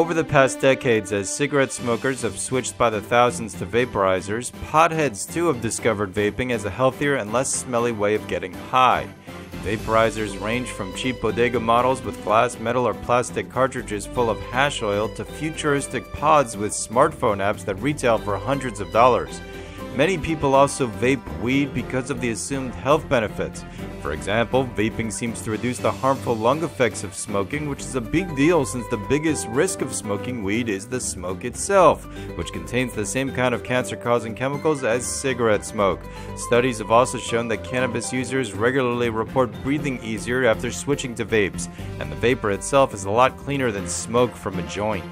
Over the past decades, as cigarette smokers have switched by the thousands to vaporizers, potheads too have discovered vaping as a healthier and less smelly way of getting high. Vaporizers range from cheap bodega models with glass, metal, or plastic cartridges full of hash oil to futuristic pods with smartphone apps that retail for hundreds of dollars. Many people also vape weed because of the assumed health benefits. For example, vaping seems to reduce the harmful lung effects of smoking, which is a big deal since the biggest risk of smoking weed is the smoke itself, which contains the same kind of cancer causing chemicals as cigarette smoke. Studies have also shown that cannabis users regularly report breathing easier after switching to vapes, and the vapor itself is a lot cleaner than smoke from a joint.